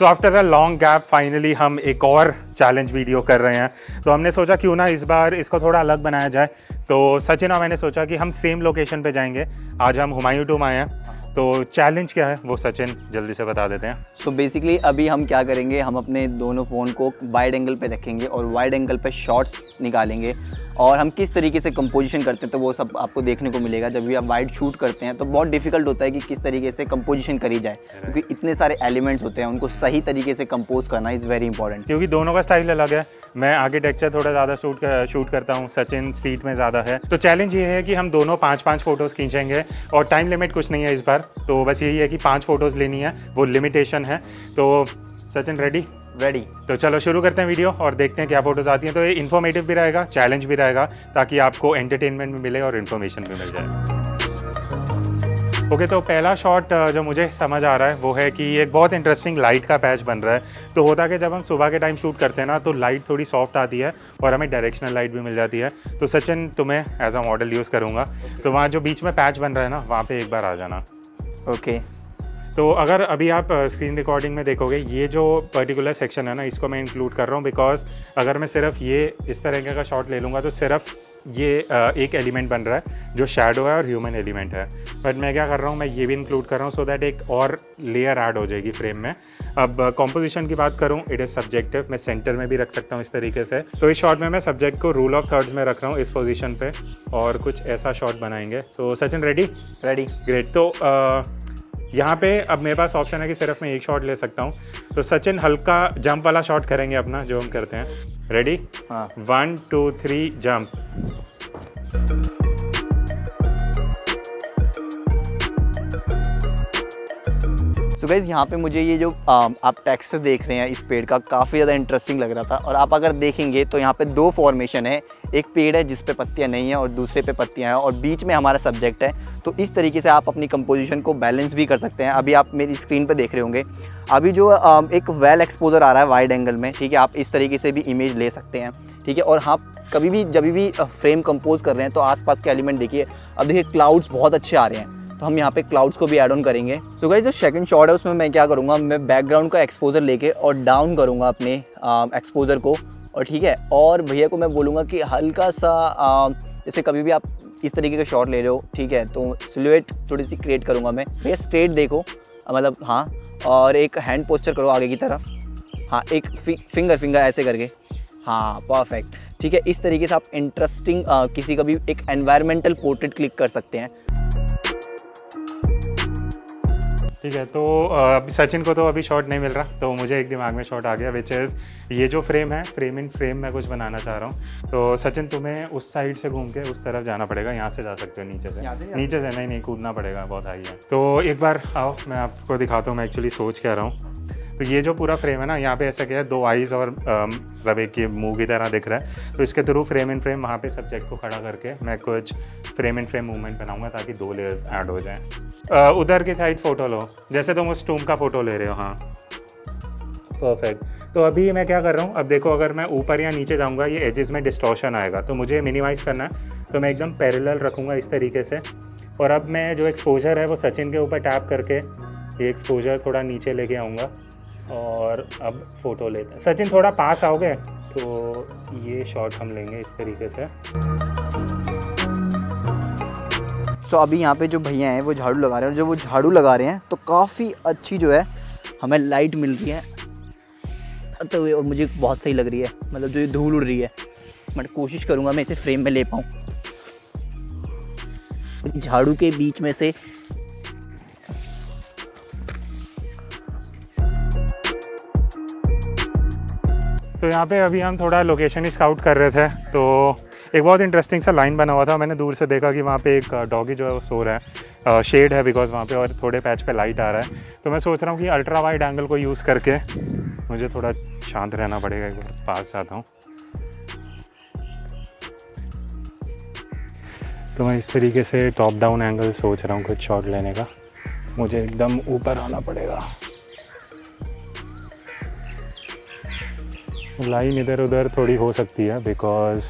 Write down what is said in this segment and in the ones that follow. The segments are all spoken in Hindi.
So after a long gap finally हम एक और चैलेंज वीडियो कर रहे हैं। तो हमने सोचा क्यों ना इस बार इसको थोड़ा अलग बनाया जाए। तो सचिन और मैंने सोचा कि हम सेम लोकेशन पे जाएँगे। आज हम हुमायूं टूम आए हैं। तो चैलेंज क्या है? वो सचिन जल्दी से बता देते हैं। सो so बेसिकली अभी हम क्या करेंगे? हम अपने दोनों फ़ोन को वाइड एंगल पे रखेंगे और वाइड एंगल पे शॉट्स निकालेंगे। और हम किस तरीके से कंपोजिशन करते हैं तो वो सब आपको देखने को मिलेगा। जब भी आप वाइड शूट करते हैं तो बहुत डिफ़िकल्ट होता है कि किस तरीके से कंपोजिशन करी जाए। क्योंकि इतने सारे एलिमेंट्स होते हैं उनको सही तरीके से कंपोज करना इज़ वेरी इंपॉर्टेंट क्योंकि दोनों का स्टाइल अलग है। मैं आर्किटेक्चर थोड़ा ज़्यादा शूट कर, शूट करता हूँ सचिन स्ट्रीट में ज़्यादा है। तो चैलेंज ये है कि हम दोनों पाँच पाँच फ़ोटोज़ खींचेंगे और टाइम लिमिट कुछ नहीं है इस बार। तो बस यही है कि पाँच फ़ोटोज़ लेनी है वो लिमिटेशन है। तो सचिन रेडी रेडी तो चलो शुरू करते हैं वीडियो और देखते हैं क्या फ़ोटोज़ आती हैं। तो ये इन्फॉर्मेटिव भी रहेगा चैलेंज भी रहेगा ताकि आपको एंटरटेनमेंट भी मिले और इन्फॉर्मेशन भी मिल जाए। ओके okay, तो पहला शॉट जो मुझे समझ आ रहा है वो है कि एक बहुत इंटरेस्टिंग लाइट का पैच बन रहा है। तो होता है कि जब हम सुबह के टाइम शूट करते हैं ना तो लाइट थोड़ी सॉफ्ट आती है और हमें डायरेक्शनल लाइट भी मिल जाती है। तो सचिन तुम्हें एज अ मॉडल यूज़ करूँगा। तो वहाँ जो बीच में पैच बन रहा है ना वहाँ पर एक बार आ जाना। Okay okay. तो अगर अभी आप स्क्रीन रिकॉर्डिंग में देखोगे ये जो पर्टिकुलर सेक्शन है ना इसको मैं इंक्लूड कर रहा हूँ बिकॉज़ अगर मैं सिर्फ़ ये इस तरीके का शॉट ले लूँगा तो सिर्फ़ ये एक एलिमेंट बन रहा है जो शेडो है और ह्यूमन एलिमेंट है। बट मैं क्या कर रहा हूँ मैं ये भी इंक्लूड कर रहा हूँ सो दैट एक और लेयर ऐड हो जाएगी फ्रेम में। अब कॉम्पोजिशन की बात करूँ इट इज़ सब्जेक्टिव मैं सेंटर में भी रख सकता हूँ इस तरीके से। तो इस शॉट में मैं सब्जेक्ट को रूल ऑफ़ थर्ड्स में रख रहा हूँ इस पोजिशन पर और कुछ ऐसा शॉट बनाएँगे। तो सचिन रेडी रेडी ग्रेट तो यहाँ पे अब मेरे पास ऑप्शन है कि सिर्फ़ मैं एक शॉट ले सकता हूँ। तो सचिन हल्का जंप वाला शॉट करेंगे अपना जो हम करते हैं। रेडी हाँ। One two three jump so so यहाँ पे मुझे ये जो आ, आप टेक्स्ट देख रहे हैं इस पेड़ का काफ़ी ज़्यादा इंटरेस्टिंग लग रहा था। और आप अगर देखेंगे तो यहाँ पे दो फॉर्मेशन है। एक पेड़ है जिस पे पत्तियाँ नहीं हैं और दूसरे पे पत्तियाँ हैं और बीच में हमारा सब्जेक्ट है। तो इस तरीके से आप अपनी कंपोजिशन को बैलेंस भी कर सकते हैं। अभी आप मेरी स्क्रीन पर देख रहे होंगे। अभी जो आ, एक वेल एक्सपोजर आ रहा है वाइड एंगल में ठीक है आप इस तरीके से भी इमेज ले सकते हैं ठीक है। और हाँ कभी भी जब भी फ्रेम कंपोज कर रहे हैं तो आसपास के एलिमेंट देखिए। अब देखिए क्लाउड्स बहुत अच्छे आ रहे हैं। तो हम यहाँ पे क्लाउड्स को भी एड ऑन करेंगे। सो so जो सेकंड शॉट है उसमें मैं क्या करूँगा? मैं बैकग्राउंड का एक्सपोजर लेके और डाउन करूँगा अपने एक्सपोजर को। और ठीक है और भैया को मैं बोलूँगा कि हल्का सा जैसे कभी भी आप इस तरीके का शॉट ले रहे हो ठीक है तो सिलुएट थोड़ी सी क्रिएट करूँगा मैं। भैया स्ट्रेट देखो मतलब हाँ और एक हैंड पोस्टर करो आगे की तरफ़। हाँ एक फि, फिंगर फिंगर ऐसे करके। हाँ परफेक्ट ठीक है इस तरीके से आप इंटरेस्टिंग किसी का भी एक एनवायरमेंटल पोर्ट्रेट क्लिक कर सकते हैं। ठीक है तो अभी सचिन को तो अभी शॉट नहीं मिल रहा तो मुझे एक दिमाग में शॉट आ गया विच इज़ ये जो फ्रेम है फ्रेम इन फ्रेम मैं कुछ बनाना चाह रहा हूँ। तो सचिन तुम्हें उस साइड से घूम के उस तरफ़ जाना पड़ेगा यहाँ से जा सकते हो नीचे से। नीचे से नहीं नहीं कूदना पड़ेगा बहुत हाई है। तो एक बार आओ मैं आपको दिखाता हूँ मैं एक्चुअली सोच कह रहा हूँ। तो ये जो पूरा फ्रेम है ना यहाँ पे ऐसा क्या है दो आइज़ और मतलब एक ये मुँह की तरह दिख रहा है। तो इसके थ्रू फ्रेम इन फ्रेम वहाँ पे सब्जेक्ट को खड़ा करके मैं कुछ फ्रेम इन फ्रेम मूवमेंट बनाऊँगा ताकि दो लेयर्स ऐड हो जाएँ। उधर की साइड फ़ोटो लो। जैसे तुम उस टूम का फ़ोटो ले रहे हो हाँ। परफेक्ट तो अभी मैं क्या कर रहा हूँ, अब देखो अगर मैं ऊपर या नीचे जाऊँगा, ये एजेस में डिस्टॉर्शन आएगा तो मुझे मिनिमाइज़ करना है तो मैं एकदम पैरेलल रखूँगा इस तरीके से। और अब मैं जो एक्सपोजर है, वो सचिन के ऊपर टैप करके, ये एक्सपोजर थोड़ा नीचे लेके आऊँगा, और अब फ़ोटो लेते हैं। सचिन, थोड़ा पास आओगे? तो ये शॉट हम लेंगे इस तरीके से। सो so, अभी यहाँ पे जो भैया हैं वो झाड़ू लगा रहे हैं और जब वो झाड़ू लगा रहे हैं तो काफ़ी अच्छी जो है हमें लाइट मिल रही है। तो और मुझे बहुत सही लग रही है मतलब जो ये धूल उड़ रही है मैं कोशिश करूँगा मैं इसे फ्रेम में ले पाऊँ। झाड़ू के बीच में से तो यहाँ पे अभी हम थोड़ा लोकेशन स्काउट कर रहे थे तो एक बहुत इंटरेस्टिंग सा लाइन बना हुआ था। मैंने दूर से देखा कि वहाँ पे एक डॉगी जो है वो सो रहा है। शेड है बिकॉज़ वहाँ पे और थोड़े पैच पे लाइट आ रहा है। तो मैं सोच रहा हूँ कि अल्ट्रा वाइड एंगल को यूज़ करके मुझे थोड़ा शांत रहना पड़ेगा। एक बार पास जाता हूँ। तो मैं इस तरीके से टॉप डाउन एंगल सोच रहा हूँ कुछ शॉट लेने का। मुझे एकदम ऊपर आना पड़ेगा। लाइन इधर उधर थोड़ी हो सकती है बिकॉज़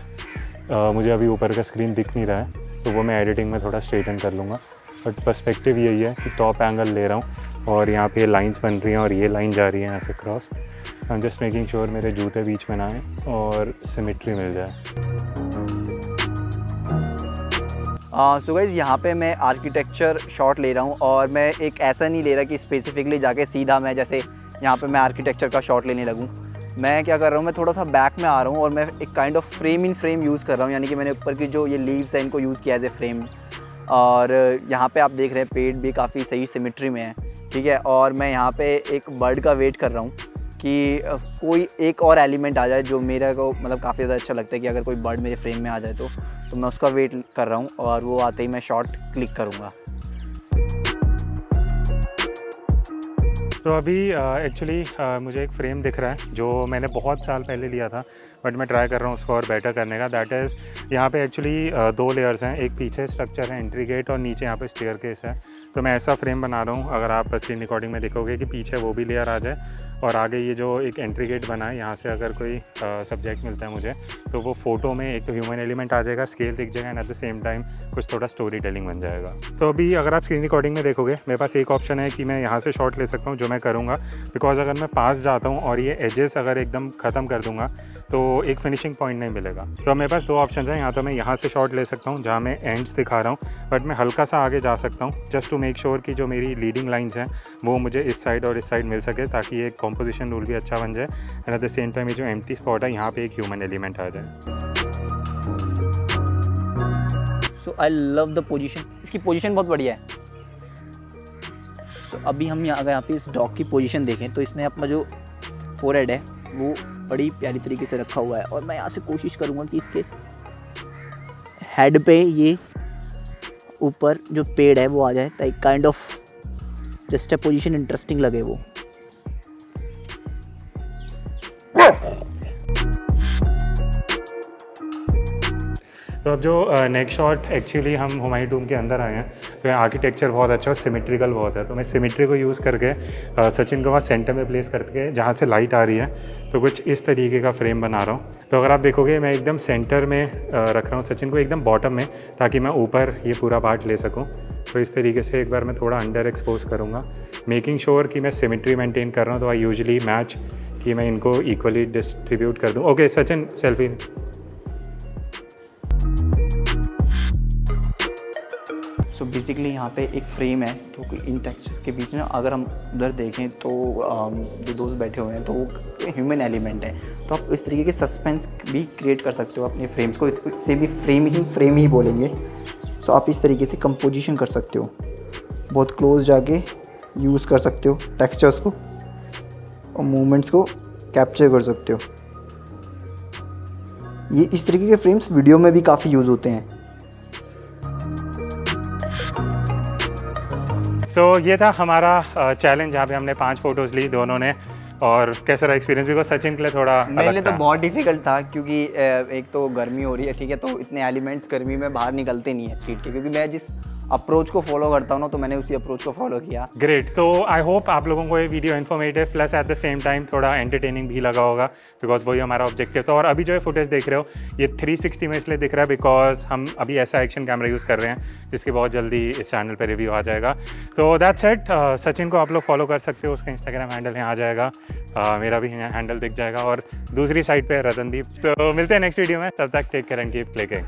uh, मुझे अभी ऊपर का स्क्रीन दिख नहीं रहा है तो वो मैं एडिटिंग में थोड़ा स्ट्रेटन कर लूँगा। बट पर्सपेक्टिव यही है कि टॉप एंगल ले रहा हूँ और यहाँ पे लाइंस बन रही हैं और ये लाइन जा रही है यहाँ से cross I am just making sure मेरे जूते बीच में ना आए और सिमेट्री मिल जाए। सो गाइज़ यहाँ पे मैं आर्किटेक्चर शॉट ले रहा हूँ और मैं एक ऐसा नहीं ले रहा कि स्पेसिफिकली जाके सीधा मैं जैसे यहाँ पे मैं आर्किटेक्चर का शॉट लेने लगूँ। मैं क्या कर रहा हूँ, मैं थोड़ा सा बैक में आ रहा हूँ और मैं एक kind of frame in frame use कर रहा हूँ, यानी कि मैंने ऊपर की जो ये लीव्स हैं, इनको यूज़ किया एज ए फ्रेम और यहाँ पे आप देख रहे हैं, पेड़ भी काफ़ी सही सिमिट्री में है, ठीक है? और मैं यहाँ पे एक बर्ड का वेट कर रहा हूँ कि कोई एक और एलिमेंट आ जाए जो मेरे को मतलब काफ़ी ज़्यादा अच्छा लगता है कि अगर कोई बर्ड मेरे फ्रेम में आ जाए तो तो मैं उसका वेट कर रहा हूँ और वो आते ही मैं शॉट क्लिक करूँगा। तो अभी एक्चुअली मुझे एक फ्रेम दिख रहा है, जो मैंने बहुत साल पहले लिया था। बट मैं ट्राई कर रहा हूँ उसको और बेटर करने का। दैट इज़ यहाँ पे एक्चुअली दो लेयर्स हैं। एक पीछे स्ट्रक्चर है एंट्री गेट और नीचे यहाँ पे स्टेयर केस है। तो मैं ऐसा फ्रेम बना रहा हूँ, अगर आप स्क्रीन रिकॉर्डिंग में देखोगे कि पीछे वो भी लेयर आ जाए और आगे ये जो एक एंट्री गेट बना है, यहाँ से अगर कोई सब्जेक्ट मिलता है मुझे तो वो फ़ोटो में एक तो ह्यूमन एलिमेंट आ जाएगा स्केल दिख जाएगा and at the same time कुछ थोड़ा स्टोरी टेलिंग बन जाएगा। तो अभी अगर आप स्क्रीन रिकॉर्डिंग में देखोगे, मेरे पास एक ऑप्शन है कि मैं यहाँ से शॉट ले सकता हूँ, जो मैं करूँगा। बिकॉज़ अगर मैं पास जाता हूँ और ये एजेस अगर एकदम ख़त्म कर दूँगा तो एक फिनिशिंग पॉइंट नहीं मिलेगा। तो मेरे पास दो ऑप्शन हैं यहाँ तो मैं यहाँ से शॉट ले सकता हूँ, जहाँ मैं एंड्स दिखा रहा हूँ बट मैं हल्का सा आगे जा सकता हूँ जस्ट टू मेक श्योर कि जो मेरी लीडिंग लाइन्स हैं, वो मुझे इस साइड और इस साइड मिल सके, ताकि एक कॉम्पोजिशन रूल भी अच्छा बन जाए and at the same time ये जो एम स्पॉट है, यहाँ पे एक ह्यूमन एलिमेंट आ जाए। So I love the position इसकी पोजिशन बहुत बढ़िया है। तो अभी हम यहाँ अगर यहाँ पे इस डॉग की पोजीशन देखें तो इसने अपना जो फोरहेड है वो बड़ी प्यारी तरीके से रखा हुआ है और मैं यहाँ से कोशिश करूँगा कि इसके हेड पे ये ऊपर जो पेड़ है वो आ जाए ताकि kind of just a position interesting लगे वो। तो अब जो नेक्स्ट शॉट एक्चुअली हम हुमायूं टूम के अंदर आए हैं तो आर्किटेक्चर बहुत अच्छा और सिमेट्रिकल बहुत है। तो मैं सिमेट्री को यूज़ करके सचिन को वहाँ सेंटर में प्लेस करके जहाँ से लाइट आ रही है तो कुछ इस तरीके का फ्रेम बना रहा हूँ। तो अगर आप देखोगे, मैं एकदम सेंटर में रख रहा हूँ सचिन को एकदम बॉटम में, ताकि मैं ऊपर ये पूरा पार्ट ले सकूँ। तो इस तरीके से एक बार मैं थोड़ा अंडर एक्सपोज करूँगा। मेकिंग श्योर कि मैं सिमेट्री मेंटेन कर रहा हूँ तो आई यूजली मैच कि मैं इनको इक्वली डिस्ट्रीब्यूट कर दूँ। Okay Sachin selfie so basically यहाँ पे एक फ्रेम है तो इन टेक्सचर्स के बीच में अगर हम उधर देखें तो जो दोस्त बैठे हुए हैं तो वो ह्यूमन एलिमेंट है। तो आप इस तरीके के सस्पेंस भी क्रिएट कर सकते हो अपने फ्रेम्स को। इसे भी फ्रेम ही फ्रेम ही बोलेंगे। सो आप इस तरीके से कंपोजिशन कर सकते हो। बहुत क्लोज जाके यूज़ कर सकते हो टेक्सचर्स को और मूवमेंट्स को कैप्चर कर सकते हो। ये इस तरीके के फ्रेम्स वीडियो में भी काफ़ी यूज़ होते हैं। सो so, ये था हमारा चैलेंज जहाँ पे हमने पाँच फ़ोटोज़ ली दोनों ने। और कैसा रहा एक्सपीरियंस भी सचिन के लिए थोड़ा मेरे लिए तो बहुत डिफ़िकल्ट था क्योंकि एक तो गर्मी हो रही है ठीक है तो इतने एलिमेंट्स गर्मी में बाहर निकलते नहीं है स्ट्रीट के क्योंकि मैं जिस अप्रोच को फॉलो करता हूँ ना तो मैंने उसी अप्रोच को फॉलो किया। ग्रेट तो आई होप आप लोगों को ये video informative plus at the same time थोड़ा एंटरटेनिंग भी लगा होगा बिकॉज़ वही हमारा ऑब्जेक्टिव था। और अभी जो है फुटेज देख रहे हो ये 360 में इसलिए दिख रहा है बिकॉज़ हम अभी ऐसा एक्शन कैमरा यूज़ कर रहे हैं जिसके बहुत जल्दी इस चैनल पर रिव्यू आ जाएगा। तो दैट्स इट सचिन को आप लोग फॉलो कर सकते हो उसका इंस्टाग्राम हैंडल यहाँ आ जाएगा। Uh, मेरा भी हैंडल दिख जाएगा और दूसरी साइड पर रतनदीप। तो मिलते हैं नेक्स्ट वीडियो में तब तक take care and keep clicking